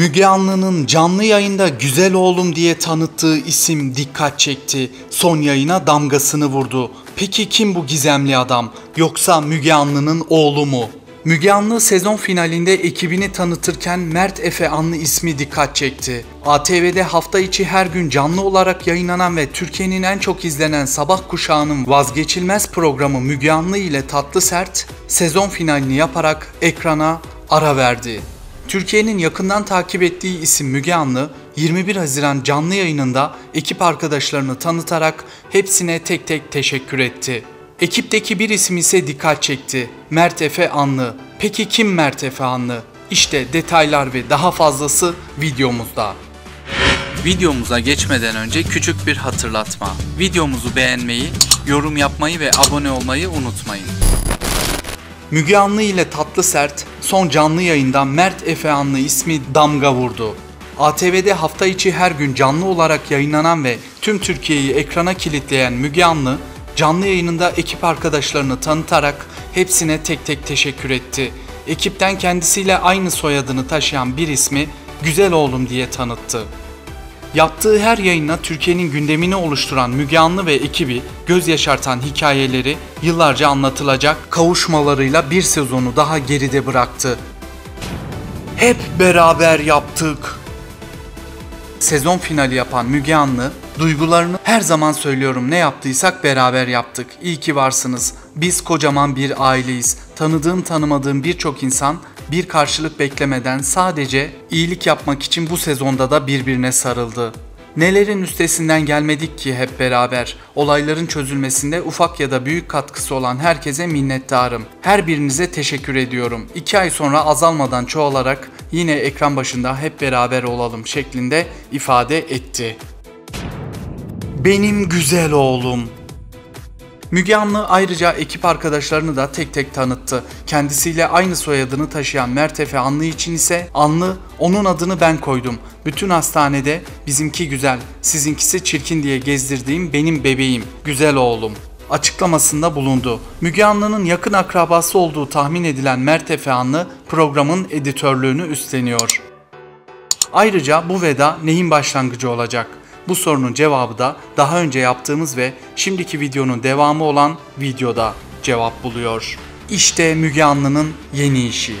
Müge Anlı'nın canlı yayında güzel oğlum diye tanıttığı isim dikkat çekti. Son yayına damgasını vurdu. Peki kim bu gizemli adam? Yoksa Müge Anlı'nın oğlu mu? Müge Anlı sezon finalinde ekibini tanıtırken Mert Efe Anlı ismi dikkat çekti. ATV'de hafta içi her gün canlı olarak yayınlanan ve Türkiye'nin en çok izlenen sabah kuşağının vazgeçilmez programı Müge Anlı ile Tatlı Sert sezon finalini yaparak ekrana ara verdi. Türkiye'nin yakından takip ettiği isim Müge Anlı 21 Haziran canlı yayınında ekip arkadaşlarını tanıtarak hepsine tek tek teşekkür etti. Ekipteki bir isim ise dikkat çekti. Mert Efe Anlı. Peki kim Mert Efe Anlı? İşte detaylar ve daha fazlası videomuzda. Videomuza geçmeden önce küçük bir hatırlatma. Videomuzu beğenmeyi, yorum yapmayı ve abone olmayı unutmayın. Müge Anlı ile Tatlı Sert son canlı yayında Mert Efe Anlı ismi damga vurdu. ATV'de hafta içi her gün canlı olarak yayınlanan ve tüm Türkiye'yi ekrana kilitleyen Müge Anlı, canlı yayınında ekip arkadaşlarını tanıtarak hepsine tek tek teşekkür etti. Ekipten kendisiyle aynı soyadını taşıyan bir ismi Güzel Oğlum diye tanıttı. Yaptığı her yayınla Türkiye'nin gündemini oluşturan Müge Anlı ve ekibi göz yaşartan hikayeleri yıllarca anlatılacak kavuşmalarıyla bir sezonu daha geride bıraktı. Hep beraber yaptık. Sezon finali yapan Müge Anlı duygularını her zaman söylüyorum ne yaptıysak beraber yaptık. İyi ki varsınız. Biz kocaman bir aileyiz. Tanıdığım tanımadığım birçok insan bir karşılık beklemeden sadece iyilik yapmak için bu sezonda da birbirine sarıldı. Nelerin üstesinden gelmedik ki hep beraber. Olayların çözülmesinde ufak ya da büyük katkısı olan herkese minnettarım. Her birinize teşekkür ediyorum. İki ay sonra azalmadan çoğalarak yine ekran başında hep beraber olalım şeklinde ifade etti. Benim güzel oğlum. Müge Anlı ayrıca ekip arkadaşlarını da tek tek tanıttı. Kendisiyle aynı soyadını taşıyan Mert Efe Anlı için ise Anlı onun adını ben koydum. Bütün hastanede bizimki güzel, sizinkisi çirkin diye gezdirdiğim benim bebeğim, güzel oğlum açıklamasında bulundu. Müge Anlı'nın yakın akrabası olduğu tahmin edilen Mert Efe Anlı programın editörlüğünü üstleniyor. Ayrıca bu veda neyin başlangıcı olacak? Bu sorunun cevabı da daha önce yaptığımız ve şimdiki videonun devamı olan videoda cevap buluyor. İşte Müge Anlı'nın yeni işi.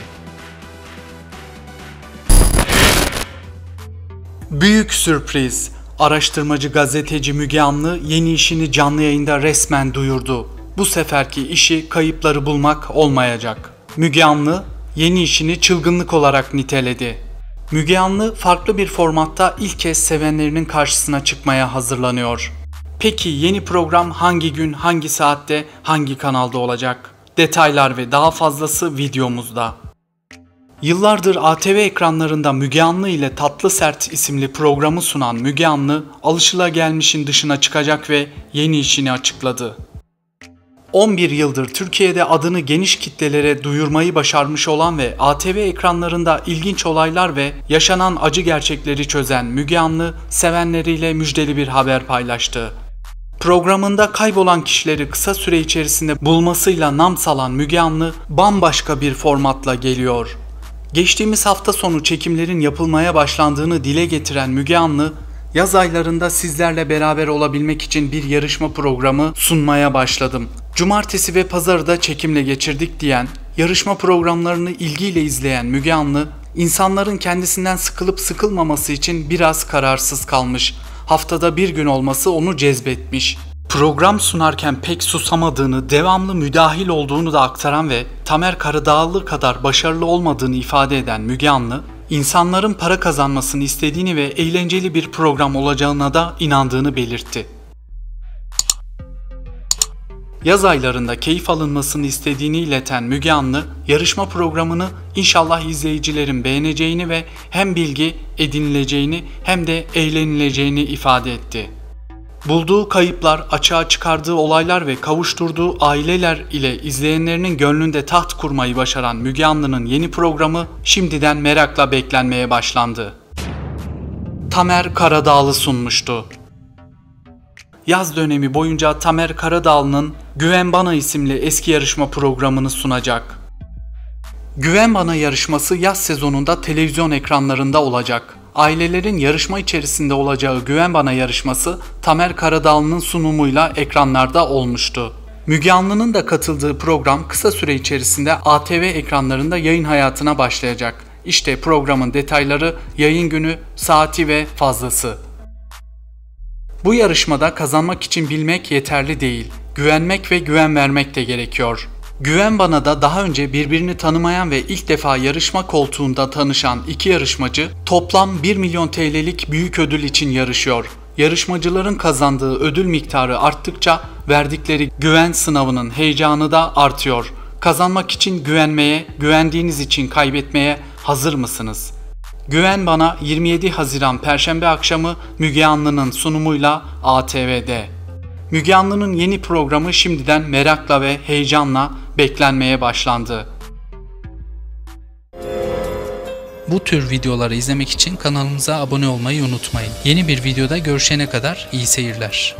Büyük sürpriz. Araştırmacı gazeteci Müge Anlı yeni işini canlı yayında resmen duyurdu. Bu seferki işi kayıpları bulmak olmayacak. Müge Anlı yeni işini çılgınlık olarak niteledi. Müge Anlı farklı bir formatta ilk kez sevenlerinin karşısına çıkmaya hazırlanıyor. Peki yeni program hangi gün, hangi saatte, hangi kanalda olacak? Detaylar ve daha fazlası videomuzda. Yıllardır ATV ekranlarında Müge Anlı ile Tatlı Sert isimli programı sunan Müge Anlı, alışılagelmişin dışına çıkacak ve yeni işini açıkladı. 11 yıldır Türkiye'de adını geniş kitlelere duyurmayı başarmış olan ve ATV ekranlarında ilginç olaylar ve yaşanan acı gerçekleri çözen Müge Anlı sevenleriyle müjdeli bir haber paylaştı. Programında kaybolan kişileri kısa süre içerisinde bulmasıyla nam salan Müge Anlı bambaşka bir formatla geliyor. Geçtiğimiz hafta sonu çekimlerin yapılmaya başlandığını dile getiren Müge Anlı, yaz aylarında sizlerle beraber olabilmek için bir yarışma programı sunmaya başladım. Cumartesi ve pazarı da çekimle geçirdik diyen, yarışma programlarını ilgiyle izleyen Müge Anlı, insanların kendisinden sıkılıp sıkılmaması için biraz kararsız kalmış. Haftada bir gün olması onu cezbetmiş. Program sunarken pek susamadığını, devamlı müdahil olduğunu da aktaran ve Tamer Karadağlı kadar başarılı olmadığını ifade eden Müge Anlı, insanların para kazanmasını istediğini ve eğlenceli bir program olacağına da inandığını belirtti. Yaz aylarında keyif alınmasını istediğini ileten Müge Anlı, yarışma programını inşallah izleyicilerin beğeneceğini ve hem bilgi edinileceğini hem de eğlenileceğini ifade etti. Bulduğu kayıplar, açığa çıkardığı olaylar ve kavuşturduğu aileler ile izleyenlerinin gönlünde taht kurmayı başaran Müge Anlı'nın yeni programı şimdiden merakla beklenmeye başlandı. Tamer Karadağlı sunmuştu. Yaz dönemi boyunca Tamer Karadağlı'nın Güven Bana isimli eski yarışma programını sunacak. Güven Bana yarışması yaz sezonunda televizyon ekranlarında olacak. Ailelerin yarışma içerisinde olacağı Güven Bana yarışması Tamer Karadağlı'nın sunumuyla ekranlarda olmuştu. Müge Anlı'nın da katıldığı program kısa süre içerisinde ATV ekranlarında yayın hayatına başlayacak. İşte programın detayları, yayın günü, saati ve fazlası. Bu yarışmada kazanmak için bilmek yeterli değil. Güvenmek ve güven vermek de gerekiyor. Güven bana da daha önce birbirini tanımayan ve ilk defa yarışma koltuğunda tanışan iki yarışmacı toplam 1 milyon TL'lik büyük ödül için yarışıyor. Yarışmacıların kazandığı ödül miktarı arttıkça verdikleri güven sınavının heyecanı da artıyor. Kazanmak için güvenmeye, güvendiğiniz için kaybetmeye hazır mısınız? Güven bana 27 Haziran Perşembe akşamı Müge Anlı'nın sunumuyla ATV'de. Müge Anlı'nın yeni programı şimdiden merakla ve heyecanla beklenmeye başlandı. Bu tür videoları izlemek için kanalımıza abone olmayı unutmayın. Yeni bir videoda görüşene kadar iyi seyirler.